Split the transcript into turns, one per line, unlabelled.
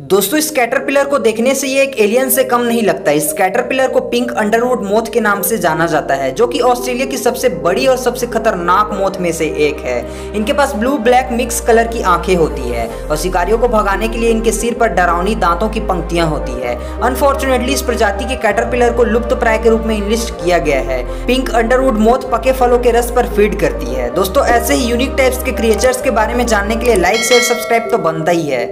दोस्तों, इस कैटरपिलर को देखने से ये एक एलियन से कम नहीं लगता। इस कैटरपिलर को पिंक अंडरवुड मोथ के नाम से जाना जाता है, जो कि ऑस्ट्रेलिया की सबसे बड़ी और सबसे खतरनाक मोथ में से एक है। इनके पास ब्लू ब्लैक मिक्स कलर की आँखें होती है और शिकारियों को भगाने के लिए इनके सिर पर डरावनी दांतों की पंक्तियाँ होती है। अनफॉर्चुनेटली इस प्रजाति के कैटरपिलर को लुप्त प्राय के रूप में इनलिस्ट किया गया है। पिंक अंडरवुड मोथ पके फलों के रस पर फ़ीड करती है। दोस्तों, ऐसे ही यूनिक टाइप्स के क्रिएचर्स के बारे में जानने के लिए लाइक शेयर सब्सक्राइब तो बनता ही है।